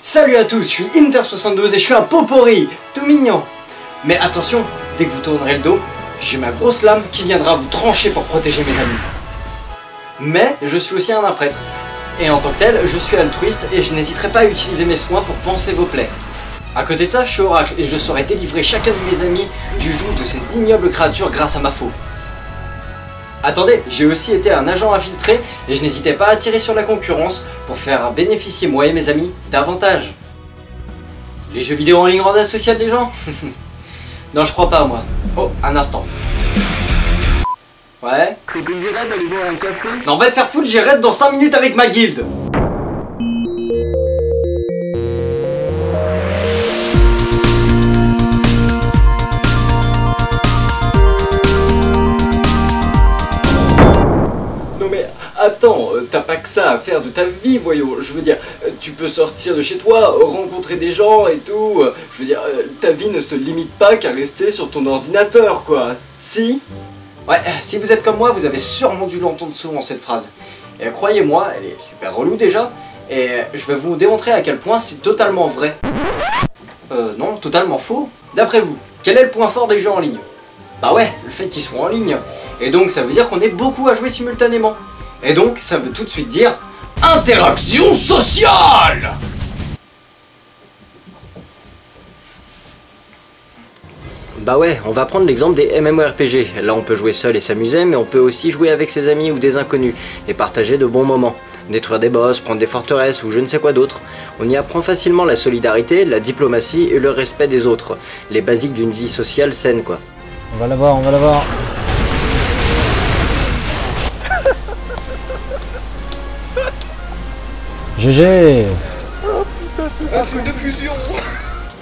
Salut à tous, je suis Inter72 et je suis un popori, tout mignon. Mais attention, dès que vous tournerez le dos, j'ai ma grosse lame qui viendra vous trancher pour protéger mes amis. Mais je suis aussi un prêtre. Et en tant que tel, je suis altruiste et je n'hésiterai pas à utiliser mes soins pour penser vos plaies. À côté de ça, je suis oracle et je saurai délivrer chacun de mes amis du joug de ces ignobles créatures grâce à ma faux. Attendez, j'ai aussi été un agent infiltré et je n'hésitais pas à tirer sur la concurrence pour faire bénéficier moi et mes amis davantage. Les jeux vidéo en ligne rendent associables les gens Non, je crois pas moi. Oh, un instant. Ouais C'est que d'aller boire un café? Non, va te faire foutre, j'ai raid dans 5 minutes avec ma guilde attends, euh, t'as pas que ça à faire de ta vie, voyons. Je veux dire, euh, tu peux sortir de chez toi, rencontrer des gens et tout. euh, Je veux dire, ta vie ne se limite pas qu'à rester sur ton ordinateur, quoi. Si? Ouais, si vous êtes comme moi, vous avez sûrement dû l'entendre souvent cette phrase. Et croyez-moi, elle est super relou déjà, et je vais vous démontrer à quel point c'est totalement vrai. Euh, non, totalement faux. D'après vous, quel est le point fort des jeux en ligne? Bah ouais, le fait qu'ils soient en ligne. Et donc ça veut dire qu'on est beaucoup à jouer simultanément. Et donc ça veut tout de suite dire interaction sociale Bah ouais, on va prendre l'exemple des MMORPG. Là on peut jouer seul et s'amuser, mais on peut aussi jouer avec ses amis ou des inconnus et partager de bons moments. Détruire des boss, prendre des forteresses ou je ne sais quoi d'autre. On y apprend facilement la solidarité, la diplomatie et le respect des autres. Les basiques d'une vie sociale saine quoi. On va la voir, on va la voir. GG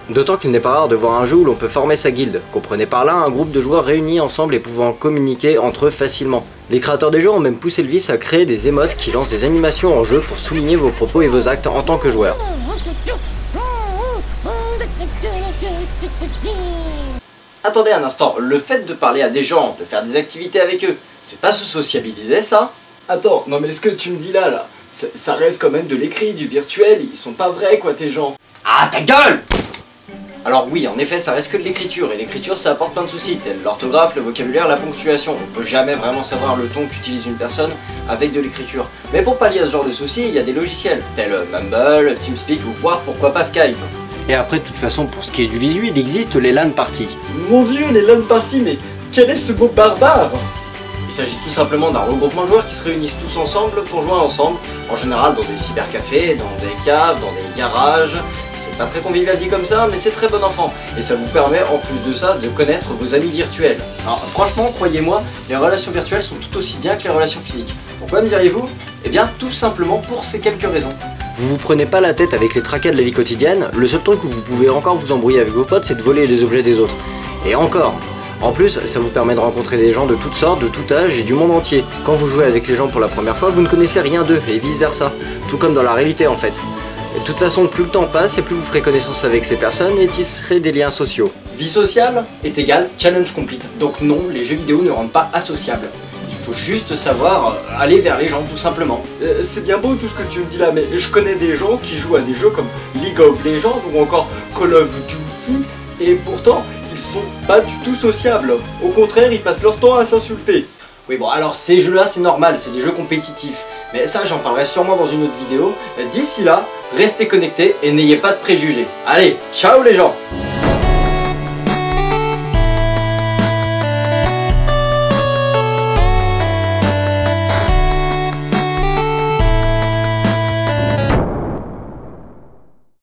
D'autant qu'il n'est pas rare de voir un jeu où l'on peut former sa guilde. Comprenez par là un groupe de joueurs réunis ensemble et pouvant communiquer entre eux facilement. Les créateurs des jeux ont même poussé le vice à créer des émotes qui lancent des animations en jeu pour souligner vos propos et vos actes en tant que joueur. Attendez un instant, le fait de parler à des gens, de faire des activités avec eux, c'est pas se sociabiliser ça? Attends, non mais ce que tu me dis là, là, ça reste quand même de l'écrit, du virtuel, ils sont pas vrais quoi tes gens. Ah ta gueule alors oui, en effet, ça reste que de l'écriture, et l'écriture ça apporte plein de soucis, tels l'orthographe, le vocabulaire, la ponctuation. On peut jamais vraiment savoir le ton qu'utilise une personne avec de l'écriture. Mais pour pallier à ce genre de soucis, il y a des logiciels, tels Mumble, TeamSpeak ou voire pourquoi pas Skype. Et après, de toute façon, pour ce qui est du visuel, il existe les LAN parties. Mon dieu, les LAN parties, mais quel est ce mot barbare? Il s'agit tout simplement d'un regroupement de joueurs qui se réunissent tous ensemble pour jouer ensemble, en général dans des cybercafés, dans des caves, dans des garages. C'est pas très convivial dit comme ça, mais c'est très bon enfant. Et ça vous permet, en plus de ça, de connaître vos amis virtuels. Alors franchement, croyez-moi, les relations virtuelles sont tout aussi bien que les relations physiques. Pourquoi me diriez-vous? Eh bien, tout simplement pour ces quelques raisons. Vous vous prenez pas la tête avec les tracas de la vie quotidienne, le seul truc où vous pouvez encore vous embrouiller avec vos potes, c'est de voler les objets des autres. Et encore en plus, ça vous permet de rencontrer des gens de toutes sortes, de tout âge et du monde entier. Quand vous jouez avec les gens pour la première fois, vous ne connaissez rien d'eux, et vice versa. Tout comme dans la réalité en fait. De toute façon, plus le temps passe et plus vous ferez connaissance avec ces personnes et tisserez des liens sociaux. Vie sociale est égale challenge complete. Donc non, les jeux vidéo ne rendent pas associables. Il faut juste savoir euh, aller vers les gens tout simplement. Euh, c'est bien beau tout ce que tu me dis là, mais je connais des gens qui jouent à des jeux comme League of Legends ou encore Call of Duty et pourtant ils sont pas du tout sociables. Au contraire, ils passent leur temps à s'insulter. Oui bon alors ces jeux là c'est normal, c'est des jeux compétitifs. Mais ça j'en parlerai sûrement dans une autre vidéo. D'ici là, restez connectés et n'ayez pas de préjugés. Allez, ciao les gens